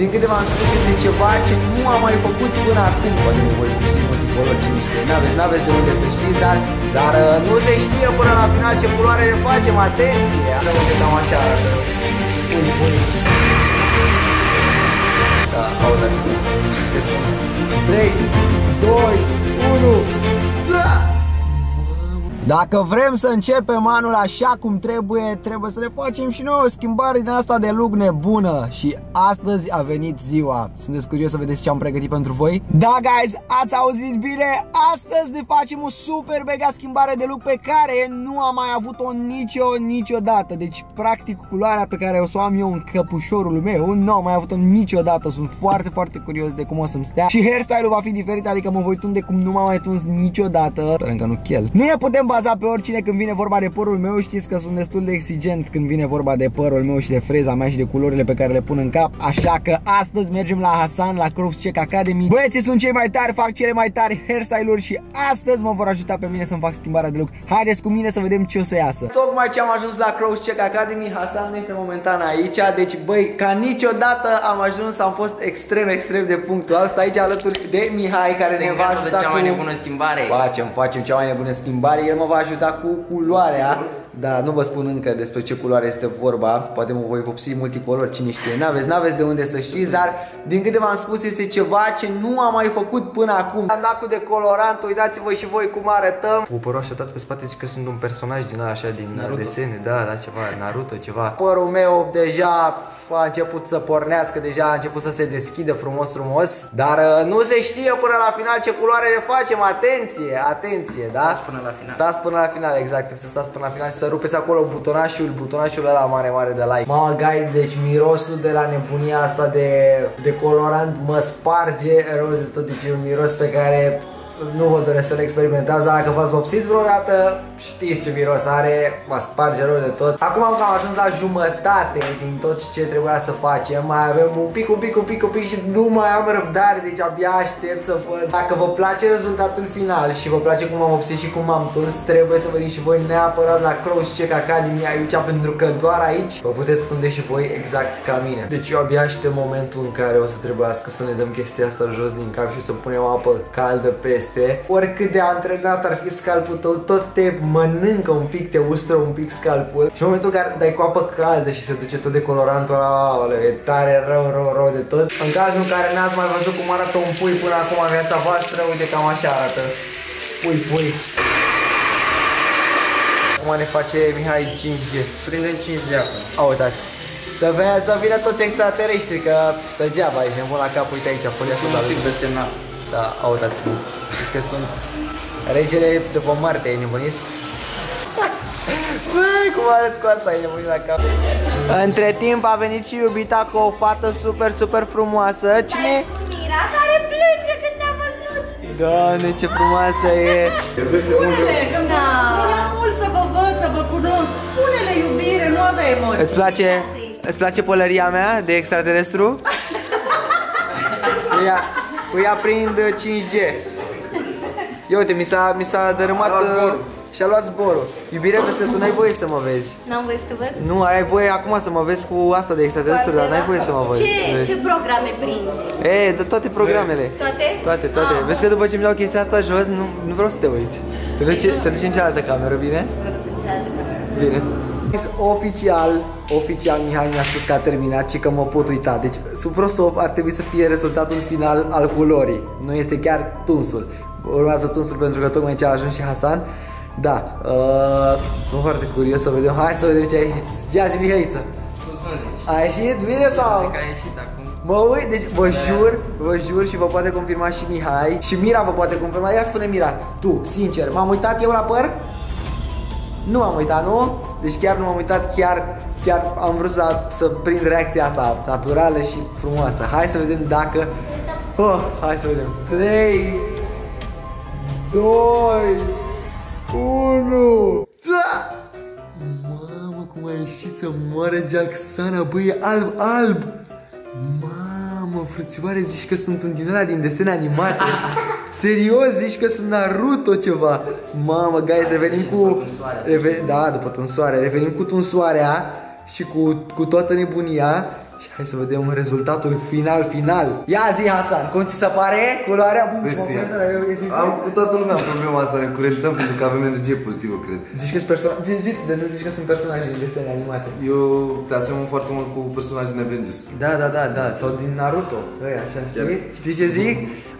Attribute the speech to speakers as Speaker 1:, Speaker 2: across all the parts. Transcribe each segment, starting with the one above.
Speaker 1: din câte v-am spus, este ceva ce nu am mai făcut până acum. Poate nu voi pusi multicolor, cine știe, n-aveți, n-aveți de unde să știți, dar, dar uh, nu se știe până la final ce culoare le facem, atenție! Să uite cam așa arată. Bun, bun. Da, audați-mă. Ce sunt? 3, 2, 1... Dacă vrem să începem anul așa cum trebuie, trebuie să le facem și noi o schimbare din asta de look nebună. Și astăzi a venit ziua. Sunteți curios să vedeți ce am pregătit pentru voi? Da, guys, ați auzit bine? Astăzi ne facem o super mega schimbare de look pe care nu am mai avut-o nicio, niciodată. Deci, practic, culoarea pe care o să o am eu în căpușorul meu Nu am mai avut-o niciodată. Sunt foarte, foarte curios de cum o să-mi stea. Și hairstyle-ul va fi diferit, adică mă voi tunde cum nu m-am mai tuns niciodată. Sperăm că nu chel. Nu ne putem baza pe oricine când vine vorba de părul meu Știți că sunt destul de exigent când vine vorba de părul meu și de freza mea și de culorile pe care le pun în cap. Așa că astăzi mergem la Hasan, la Crocs Check Academy. Băieții sunt cei mai tari, fac cele mai tari hairstyle-uri Și astăzi mă vor ajuta pe mine să-mi fac schimbarea de look. Haideți cu mine să vedem ce o să iasă. Tocmai ce am ajuns la Crocs Check Academy Hasan nu este momentan aici Deci băi, ca niciodată am ajuns, am fost extrem, extrem de punctual. Stai aici alături de Mihai care ne va ajuta
Speaker 2: cea mai
Speaker 1: cu...
Speaker 2: nebună schimbare.
Speaker 1: Facem, facem cea mai nebună schimbare. El mă va ajuta cu culoarea Da, nu vă spun încă despre ce culoare este vorba Poate mă voi vopsi multicolor, cine știe N-aveți, n-aveți de unde să știți Dar din câte v-am spus este ceva ce nu am mai făcut până acum Am dat cu decolorant, uitați-vă și voi cum arătăm
Speaker 3: Cu părul așa dat pe spate zic că sunt un personaj din ăla așa din
Speaker 2: Naruto.
Speaker 3: desene, da, da, ceva, Naruto, ceva.
Speaker 1: Părul meu deja a început să pornească, deja a început să se deschidă frumos, frumos Dar uh, nu se știe până la final ce culoare le facem, atenție, atenție, da?
Speaker 2: Stați până la final.
Speaker 1: Stați până la final, exact, trebuie să stați până la final și să rupeți acolo butonașul, butonașul ăla mare, mare de like. Mama, guys, deci mirosul de la nebunia asta de, de colorant mă sparge rău de tot, deci e un miros pe care nu vă doresc să-l experimentați, dar dacă v-ați vopsit vreodată, știți ce miros are, mă sparge rău de tot. Acum am cam ajuns la jumătate din tot ce trebuia să facem, mai avem un pic, un pic, un pic, un pic și nu mai am răbdare, deci abia aștept să văd. Dacă vă place rezultatul final și vă place cum am vopsit și cum am tuns, trebuie să veniți și voi neapărat la Cross Check Academy aici, pentru că doar aici vă puteți tunde și voi exact ca mine. Deci eu abia aștept momentul în care o să trebuiască să ne dăm chestia asta jos din cap și să punem apă caldă peste este Oricât de antrenat ar fi scalpul tău Tot te mănâncă un pic, te ustră un pic scalpul. Și în momentul în care dai cu apă caldă și se duce tot de colorantul ăla aoleu, E tare rău, rău, rău de tot. În cazul în care n-ați mai văzut cum arată un pui până acum în viața voastră Uite cam așa arată. Pui, pui. Acum ne face Mihai 5G
Speaker 2: Prinde 5 de acum.
Speaker 1: A, uitați să, vină, să vină toți extraterestri, că degeaba ești nebun la cap, uite aici, folia
Speaker 2: Un
Speaker 1: asta
Speaker 2: tip de semnal.
Speaker 1: Da, audați-mă. Deci că sunt regele după Marte, ai nebunit? Băi, cum arăt cu asta, ai nebunit la cap. Între timp a venit și iubita cu o fată super, super frumoasă. Cine?
Speaker 4: Mira care plânge când ne-a văzut.
Speaker 1: Doamne, ce frumoasă e!
Speaker 5: Spune-le, că da. vreau mult să vă văd, să vă cunosc. Spune-le, iubire, nu avea emoții.
Speaker 1: Îți place, îți place pălăria mea de extraterestru? Cu ea, cu ea prind 5G. Ia uite, mi s-a, mi s-a dărâmat uh, și-a luat zborul. Iubire, vezi că tu n-ai voie să mă vezi.
Speaker 4: N-am voie să te văd?
Speaker 1: Nu, ai voie acum să mă vezi cu asta de extraterestru, dar n-ai voie să mă vezi.
Speaker 4: Ce, ce programe prinzi?
Speaker 1: E, de toate programele.
Speaker 4: Toate?
Speaker 1: Toate, toate.
Speaker 4: Ah.
Speaker 1: Vezi că după ce mi iau chestia asta jos, nu, nu vreau să te uiți. Te duci, te duci în cealaltă cameră, bine? Bine. Oficial, oficial Mihai mi-a spus că a terminat și că mă pot uita. Deci sub prosop ar trebui să fie rezultatul final al culorii. Nu este chiar tunsul. Urmează tunsul pentru că tocmai ce a ajuns și Hasan. Da, uh, sunt foarte curios să vedem. Hai să vedem ce a ieșit. Ia zi, Mihaiță.
Speaker 2: Tu să-mi zici.
Speaker 1: A ieșit bine sau?
Speaker 2: Zic că a ieșit acum.
Speaker 1: Mă uit, deci vă jur, vă jur și vă poate confirma și Mihai Și Mira vă poate confirma, ia spune Mira Tu, sincer, m-am uitat eu la păr? Nu m-am uitat, nu? Deci chiar nu m-am uitat, chiar, chiar am vrut să, să prind reacția asta naturală și frumoasă. Hai să vedem dacă... Oh, hai să vedem. 3 2 1 Da! Mamă, cum a ieșit să moară Jacksana, băi, e alb, alb. Mamă, frățioare, zici că sunt un din ăla din desene animate Serios, zici că sunt Naruto ceva? Mamă, guys, revenim cu... Reve... Da, după tunsoare, revenim cu tunsoarea și cu, cu toată nebunia Și hai să vedem rezultatul final, final. Ia zi, Hasan, cum ți se pare culoarea? Bun,
Speaker 3: Bestia.
Speaker 1: momentele, e simțit?
Speaker 3: Am cu toată lumea problema asta, ne curentăm pentru că avem energie pozitivă, cred.
Speaker 1: Zici că sunt personaje, zi, zi, tu de nu zici că sunt personaje din desene animate.
Speaker 3: Eu te asemăn foarte mult cu personajul din Avengers.
Speaker 1: Da, da, da, da, sau din Naruto, Ăi, așa, știi? Știi ce zic?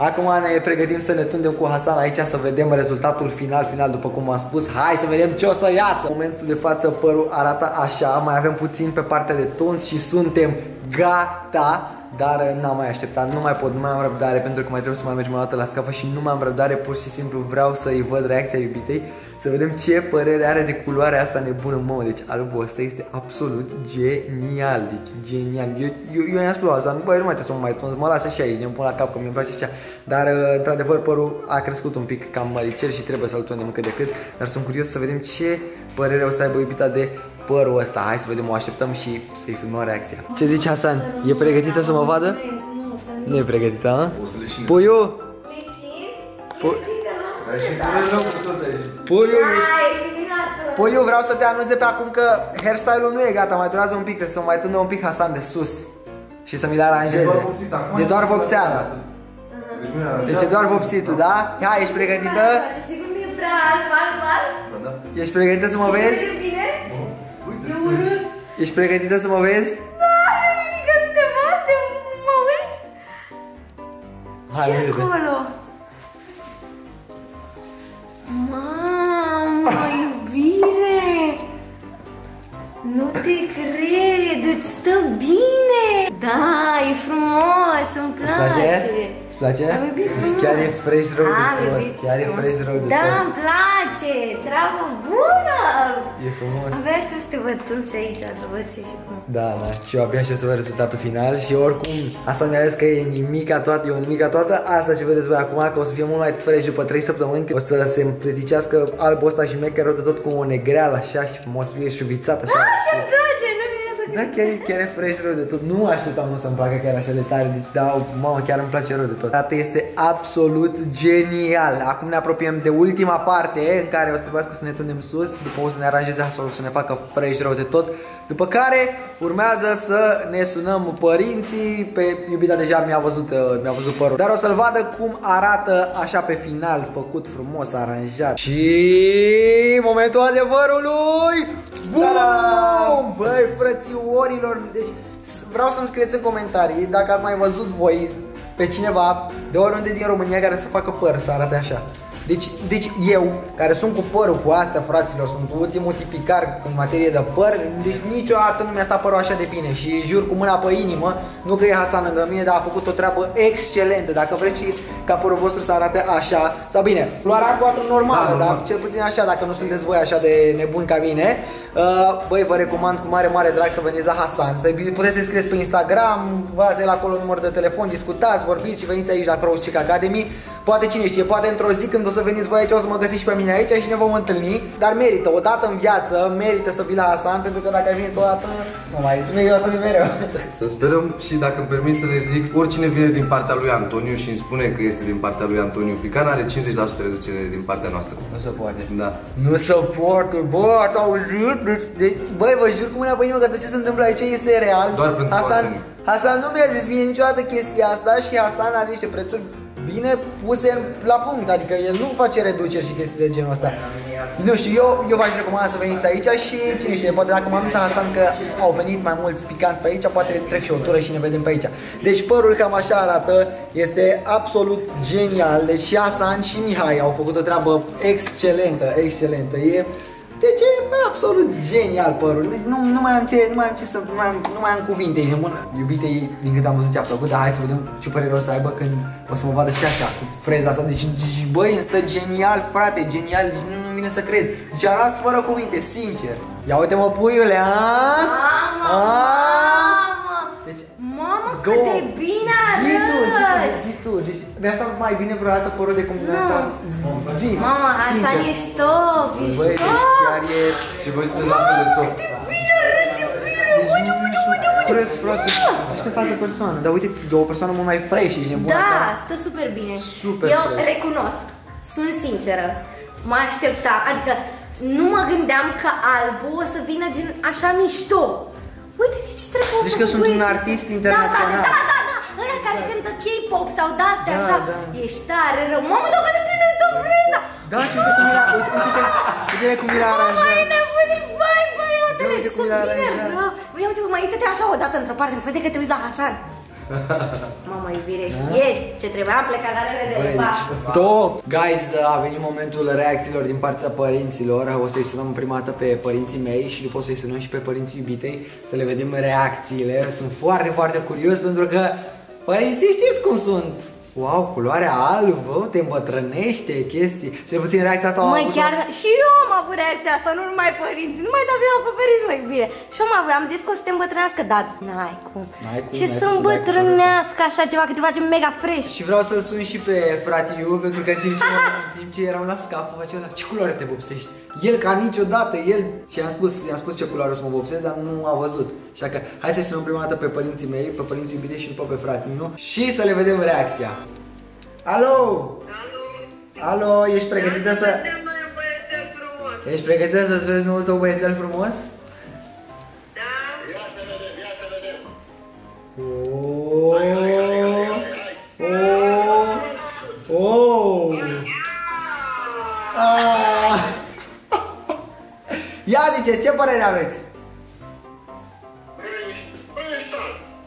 Speaker 1: Acum ne pregătim să ne tundem cu Hasan aici să vedem rezultatul final, final, după cum am spus. Hai să vedem ce o să iasă! În momentul de față părul arată așa, mai avem puțin pe partea de tuns și suntem gata. Dar uh, n-am mai așteptat, nu mai pot, nu mai am răbdare pentru că mai trebuie să mai mergem o dată la scafă și nu mai am răbdare, pur și simplu vreau să-i văd reacția iubitei, să vedem ce părere are de culoarea asta nebună, mă, deci albul ăsta este absolut genial, deci genial. Eu, eu, eu i-am spus asta, băi, nu mai trebuie să mă mai tons, mă lasă și aici, ne pun la cap că mi-e place așa, dar uh, într-adevăr părul a crescut un pic cam măricel și trebuie să-l tundem cât de cât, dar sunt curios să vedem ce părere o să aibă iubita de părul ăsta. Hai să vedem, o așteptăm și să-i filmăm reacția. Ce zici, Hasan? E pregătită să mă vadă? Nu e pregătită, a?
Speaker 3: O să le și
Speaker 1: Puiu! Pu-
Speaker 3: Ai și curaj rău cu tot aici.
Speaker 1: Puiu, ești...
Speaker 4: Hai, și vinată.
Speaker 1: Puiu, vreau să te anunț de pe acum că hairstyle-ul nu e gata, mai durează un pic, trebuie să mă mai tundă un pic Hasan de sus. Și să mi-l aranjeze.
Speaker 3: doar vopsit, acum
Speaker 1: E
Speaker 3: e
Speaker 1: doar
Speaker 3: doar
Speaker 1: vopseala.
Speaker 3: Deci nu e
Speaker 1: Deci e doar vopsitul, da? Hai, ești pregătită?
Speaker 4: Sigur nu e prea alb, alb, alb?
Speaker 3: Da.
Speaker 1: Ești pregătită să mă vezi?
Speaker 4: E bine?
Speaker 3: Uite,
Speaker 1: Ești pregătită să mă vezi?
Speaker 4: Da, e că te văd, te mă uit.
Speaker 1: Hai,
Speaker 4: Ce
Speaker 1: repede.
Speaker 4: acolo? Mamă, iubire! Nu te cred, îți stă bine! Da, e frumos, îmi
Speaker 1: Îți
Speaker 4: place!
Speaker 1: place? Îți place?
Speaker 4: Am iubit
Speaker 1: Deci
Speaker 4: frumos.
Speaker 1: chiar e fresh rău
Speaker 4: Am
Speaker 1: de tot.
Speaker 4: iubit
Speaker 1: Chiar e
Speaker 4: frumos.
Speaker 1: fresh rău de
Speaker 4: Da,
Speaker 1: tot.
Speaker 4: îmi place! Treabă bună!
Speaker 1: E frumos.
Speaker 4: Abia aștept să te văd tu și aici, să văd ce și cum.
Speaker 1: Da, da, și eu abia aștept să văd rezultatul final și oricum asta mi-a zis că e nimica toată, e o nimica toată, asta ce vedeți voi acum, că o să fie mult mai fresh după 3 săptămâni, că o să se împleticească albul ăsta și mecher rău de tot cu o negreală așa și o să fie șuvițat așa.
Speaker 4: Ah, ce-mi place, nu vine să
Speaker 1: Da, chiar, e- chiar e fresh rău de tot. Nu mă așteptam nu să-mi placă chiar așa de tare. Deci, da, mamă, chiar îmi place rău de tot. Data este absolut genial. Acum ne apropiem de ultima parte în care o să trebuiască să ne tundem sus, după o să ne aranjeze sau o să ne facă fresh rău de tot. După care urmează să ne sunăm părinții, pe iubita deja mi-a văzut, uh, mi-a văzut părul. Dar o să-l vadă cum arată așa pe final, făcut frumos, aranjat. Și momentul adevărului! Bum! Băi, frățiorilor, deci s- vreau să-mi scrieți în comentarii dacă ați mai văzut voi pe cineva de oriunde din România care să facă păr, să arate așa. Deci, deci eu, care sunt cu părul cu astea, fraților, sunt ultimul tipicar în materie de păr, deci niciodată nu mi-a stat părul așa de bine și jur cu mâna pe inimă, nu că e Hasan lângă mine, dar a făcut o treabă excelentă. Dacă vreți și ca părul vostru să arate așa, sau bine, floarea voastră normală,
Speaker 3: Da,
Speaker 1: dar
Speaker 3: normal.
Speaker 1: cel puțin așa, dacă nu sunteți voi așa de nebuni ca mine, uh, băi, vă recomand cu mare, mare drag să veniți la Hasan. Să puteți să scrieți pe Instagram, vă dați el acolo număr de telefon, discutați, vorbiți și veniți aici la Cross Chick Academy. Poate cine știe, poate într-o zi când o să veniți voi aici, o să mă găsiți și pe mine aici și ne vom întâlni. Dar merită, o dată în viață, merită să vii la Hasan, pentru că dacă ai venit o dată, nu mai, nu o să vii mereu.
Speaker 3: Să sperăm și dacă îmi permis să le zic, oricine vine din partea lui Antoniu și îmi spune că este din partea lui Antoniu Pican, are 50% reducere din partea noastră.
Speaker 1: Nu se poate.
Speaker 3: Da.
Speaker 1: Nu suportă, bă, ați auzit? Deci, deci, băi, vă jur cu mâna pe inimă că tot ce se întâmplă aici este real.
Speaker 3: Doar pentru
Speaker 1: Hasan,
Speaker 3: Antoniu.
Speaker 1: Hasan nu mi-a zis mie niciodată chestia asta și Hasan are niște prețuri bine puse la punct, adică el nu face reduceri și chestii de genul ăsta. Nu știu, eu, eu v-aș recomanda să veniți aici și cine știe, poate dacă mă anunța Hasan că au venit mai mulți picanți pe aici, poate trec și o tură și ne vedem pe aici. Deci părul cam așa arată, este absolut genial. Deci și Hasan și Mihai au făcut o treabă excelentă, excelentă. E deci e bă, absolut genial părul. Deci nu, nu mai am ce, nu mai am ce să, nu mai am, nu mai am cuvinte aici în mână. Iubite, din cât am văzut ce a plăcut, dar hai să vedem ce părere o să aibă când o să mă vadă și așa, cu freza asta. Deci, deci băi, îmi stă genial, frate, genial, deci nu, nu vine să cred. Deci a rămas fără cuvinte, sincer. Ia uite mă, puiule, a?
Speaker 4: Mamă,
Speaker 1: A?
Speaker 4: mamă!
Speaker 1: Deci,
Speaker 4: Mamă,
Speaker 1: Go!
Speaker 4: cât de bine
Speaker 1: Zi tu, zi tu,
Speaker 4: arăți!
Speaker 1: zi tu. Deci de asta mai bine vreodată părul de cum de asta. Zi,
Speaker 4: Mamă, asta
Speaker 1: sincer.
Speaker 4: ești top, ești
Speaker 1: Băi, deci
Speaker 4: top!
Speaker 1: chiar e...
Speaker 3: Și voi sunteți la fel de top.
Speaker 4: Bine arăți, bine! Uite, uite, uite, uite!
Speaker 1: Frate, frate, zici că sunt altă persoană, dar uite, de o persoană mult mai fresh, ești nebună.
Speaker 4: Da,
Speaker 1: ca-
Speaker 4: stă super bine.
Speaker 1: Super
Speaker 4: Eu
Speaker 1: fresh.
Speaker 4: recunosc, sunt sinceră. Mă așteptam, adică nu mă gândeam că albul o să vină gen așa mișto. Uite-te ce trebuie
Speaker 1: Zici că sunt un artist internațional.
Speaker 4: Da, da, da, da, ăia care cântă K-pop sau de-astea
Speaker 1: Da,
Speaker 4: așa.
Speaker 1: da.
Speaker 4: Ești tare rău. Mamă, dar cât de bine stă freza!
Speaker 1: Da, și uite cum era, uite, uite, uite cum era
Speaker 4: Mama, e
Speaker 1: aranjat.
Speaker 4: nebunit, vai, băiatele,
Speaker 1: uite
Speaker 4: stă
Speaker 1: cum le-a
Speaker 4: bine
Speaker 1: aranjat.
Speaker 4: rău. Băi, uite, mai uită-te așa odată într-o parte, vede că te uiți la Hasan. Mama, iubire, știe ce trebuia, am plecat la revedere, pa.
Speaker 1: Top! Guys, a venit momentul reacțiilor din partea părinților. O să-i sunăm prima dată pe părinții mei și după o să-i sunăm și pe părinții iubitei să le vedem reacțiile. Sunt foarte, foarte curios pentru că părinții știți cum sunt. Wow, culoarea albă, te îmbătrânește, chestii. Cel puțin reacția asta au
Speaker 4: Măi,
Speaker 1: avut-o-
Speaker 4: chiar și eu am avut reacția asta, nu numai părinții, nu mai daveau pe părinți, mai bine. Și eu am avut, am zis că o să te îmbătrânească, dar n-ai cum.
Speaker 1: N-ai cum,
Speaker 4: Ce
Speaker 1: n-ai
Speaker 4: să
Speaker 1: cum să dai cu
Speaker 4: îmbătrânească așa ceva, că te face mega fresh.
Speaker 1: Și vreau să-l sun și pe fratiu pentru că în timp ce, în timp ce eram la scafă facea la ce culoare te vopsești? El ca niciodată, el și i-am spus, i-am spus ce culoare o să mă vopsesc, dar nu a văzut. Așa că hai să sunăm prima dată pe părinții mei, pe părinții iubite și după pe fratele meu și să le vedem reacția. Alo! Alo, ești pregătită să... Ești pregătită să-ți vezi noul tău băiețel frumos?
Speaker 6: Ia să vedem, ia să vedem.
Speaker 1: Oh, oh, oh. Ah. Ia ziceți, ce părere aveți?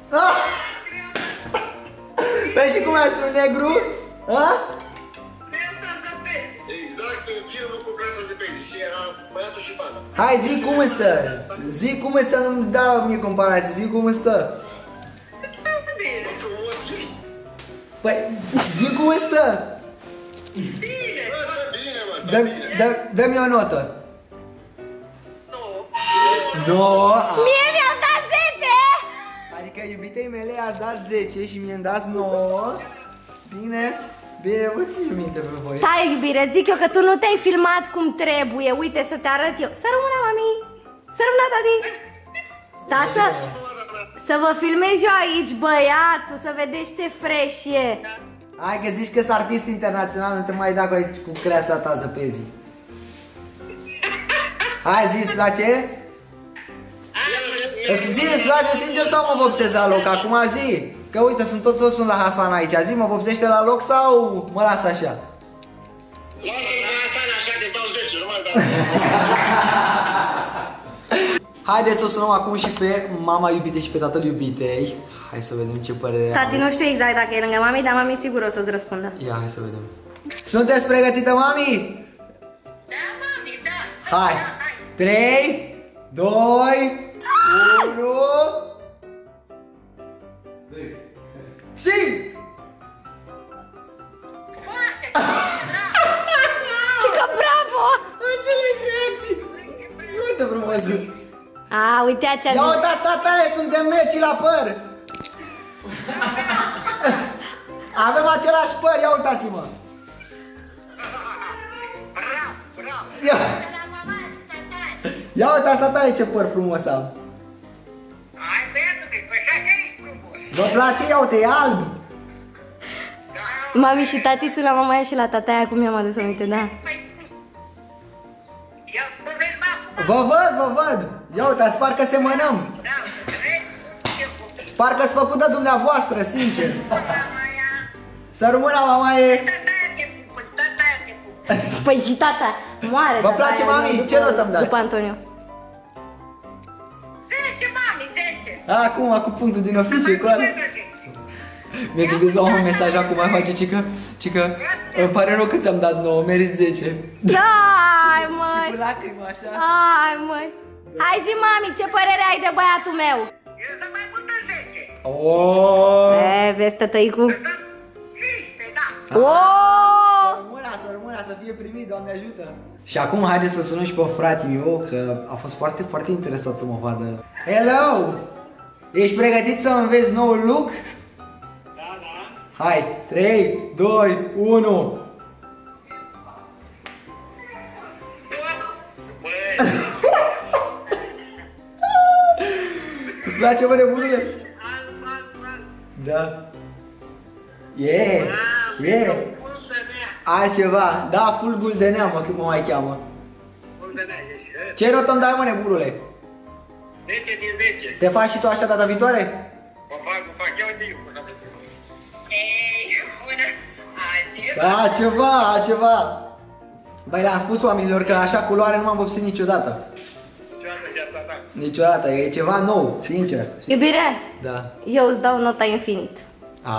Speaker 1: Ah. Păi și cum a spus negru? A?
Speaker 6: Exact în filmul cu Crasa de Pezi și era băiatul și fata.
Speaker 1: Hai zi cum stă Zi cum stă, nu-mi dau mie comparații Zi cum stă
Speaker 6: Bă, frumos ești.
Speaker 1: Păi, zi cum stă
Speaker 6: Bă, stă bine, mă, stă
Speaker 1: Dă,
Speaker 6: bine.
Speaker 1: dă, Dă-mi o notă No, a,
Speaker 4: Mie mi-au dat 10!
Speaker 1: adică iubitei mele i-ați dat 10 și mi-am dat 9 Bine, bine, vă țin minte pe voi
Speaker 4: Stai, iubire, zic eu că tu nu te-ai filmat cum trebuie. Uite, să te arăt eu. Să rămână, mami! Să rămână, tati! Stați să, să vă filmez eu aici, băiatul, să vedeți ce fresh e.
Speaker 1: Hai că zici că sunt artist internațional, nu te mai da cu aici cu creasa ta zăpezi Hai, zi, îți place? Îți- Zi, îți place sincer sau mă vopsesc la loc? Acum zi! Că uite, sunt tot, toți sunt la Hasan aici. Zi, mă vopsește la loc sau mă las așa?
Speaker 6: Lasă-l pe Hasan așa că-ți dau 10, nu mai dau.
Speaker 1: Haideți să o sunăm acum și pe mama iubite și pe tatăl iubitei. Hai să vedem ce părere
Speaker 4: Tati,
Speaker 1: are.
Speaker 4: nu știu exact dacă e lângă mami, dar mami sigur o să-ți răspundă.
Speaker 1: Ia, hai să vedem. Sunteți pregătită, mami?
Speaker 5: Da, mami, da.
Speaker 1: Hai! 3, 2, 1... Zi!
Speaker 4: Ce că bravo!
Speaker 1: Aceleși reacții! Foarte frumos!
Speaker 4: A, uite ce a
Speaker 1: Ia
Speaker 4: zis.
Speaker 1: uitați, tataie, suntem meci la păr! Avem același păr, ia uitați-mă! Ia, ia uitați, tataie, ce păr frumos am! Vă place? Ia uite, e alb!
Speaker 4: Mami și tati sunt la mama și la tata aia, cum i-am adus aminte, da?
Speaker 5: Ia, bă, vezi, mă, acum,
Speaker 1: Vă văd, vă văd! Ia uitați, parcă semănăm!
Speaker 5: da, vezi? Ce copii.
Speaker 1: Parcă-s făcut de dumneavoastră, sincer!
Speaker 5: Mama aia,
Speaker 1: Să rămână, mama e...
Speaker 5: tata te pupă, tata te pupă.
Speaker 4: Păi și tata, moare
Speaker 1: Vă
Speaker 4: tata
Speaker 1: place,
Speaker 4: aia,
Speaker 1: mami?
Speaker 4: după-
Speaker 1: Ce notă îmi dați?
Speaker 4: După Antonio.
Speaker 1: Acum, cu punctul din oficiu, cu ala. Mi-a trimis la un mesaj acum, face cică, cică, îmi pare rău că ți-am dat 9, merit 10.
Speaker 4: Hai,
Speaker 1: Cu
Speaker 4: măi!
Speaker 1: lacrimi așa.
Speaker 4: Hai, măi! Hai zi, mami, ce părere ai de băiatul meu?
Speaker 5: Eu să mai pută 10.
Speaker 1: Oh!
Speaker 4: E, vezi, tătăicu?
Speaker 5: 15, da.
Speaker 1: Să
Speaker 4: Oh!
Speaker 1: rămână, să rămână, să fie primit, Doamne ajută! Și acum haideți să sunăm și pe fratele meu, că a fost foarte, foarte interesat să mă vadă. Hello! Ești pregătit să înveți noul look? Da, da. Hai, 3, 2, 1. Îți place, mă, nebunule? Da. E, e. Altceva. Da, full guldenea, mă, cum mă mai cheamă. Ce notă îmi dai, mă, nebunule?
Speaker 6: 10 din 10.
Speaker 1: Te faci și tu așa data viitoare?
Speaker 6: O fac, o fac. Ia uite eu. cum am făcut.
Speaker 7: Ei, bună! Azi,
Speaker 1: A, ceva, a, ceva. Băi, le-am spus oamenilor că așa culoare nu m-am vopsit niciodată.
Speaker 6: Ce am în viața ta?
Speaker 1: Niciodată, e ceva nou, sincer.
Speaker 4: Iubire,
Speaker 1: Da.
Speaker 4: eu îți dau nota infinit.
Speaker 1: A,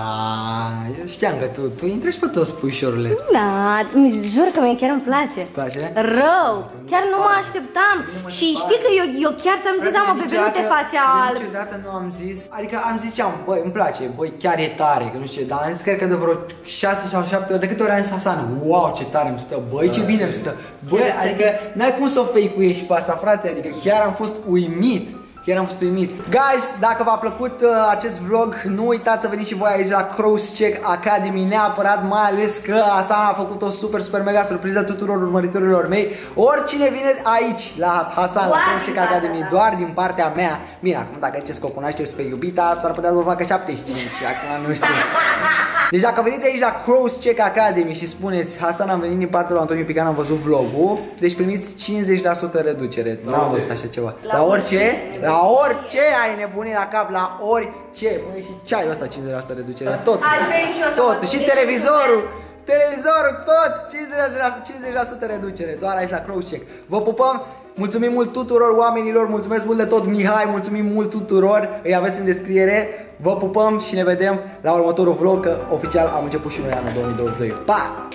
Speaker 1: eu știam că tu, tu intri și pe toți puișorurile.
Speaker 4: Da, jur că mie chiar îmi place.
Speaker 1: Îți place?
Speaker 4: Rău! Chiar nu mă așteptam. Și știi că eu, eu chiar ți-am zis,
Speaker 1: Frate,
Speaker 4: mă, bebe, nu te
Speaker 1: niciodată-
Speaker 4: face
Speaker 1: eu
Speaker 4: alb.
Speaker 1: Niciodată nu am zis, adică am zis ce am, băi, îmi place, băi, chiar e tare, că nu știu ce, dar am zis cred că de vreo 6 sau 7 ori, de câte ori am zis Hasan, wow, ce tare îmi stă, băi, ce bine îmi stă, băi, adică n-ai cum să o fake-uiești pe asta, frate, adică chiar am fost uimit. Chiar am fost uimit. Guys, dacă v-a plăcut uh, acest vlog, nu uitați să veniți și voi aici la Crosscheck Academy neapărat, mai ales că Hasan a făcut o super, super mega surpriză tuturor urmăritorilor mei. Oricine vine aici la Hasan, la
Speaker 4: Doar
Speaker 1: Crosscheck
Speaker 4: din partea
Speaker 1: Academy,
Speaker 4: ta.
Speaker 1: doar din partea mea. Bine, acum dacă ziceți că o cunoașteți pe iubita, s-ar putea să vă facă 75 și acum nu știu. Deci dacă veniți aici la Crosscheck Academy și spuneți Hasan am venit din partea lui Antoniu Pican, am văzut vlogul, deci primiți 50% reducere. N-am văzut așa ceva. La,
Speaker 4: La
Speaker 1: orice, la orice ai nebunit la cap, la orice. Pune și ceaiul ăsta 50% reducere, tot.
Speaker 4: Aș veni și eu să
Speaker 1: Tot,
Speaker 4: mă
Speaker 1: și
Speaker 4: duc
Speaker 1: televizorul. Televizorul, tot 50%, 50% reducere, doar aici la Crosscheck. Vă pupăm, mulțumim mult tuturor oamenilor, mulțumesc mult de tot Mihai, mulțumim mult tuturor, îi aveți în descriere. Vă pupăm și ne vedem la următorul vlog, că oficial am început și noi anul 2022. Pa!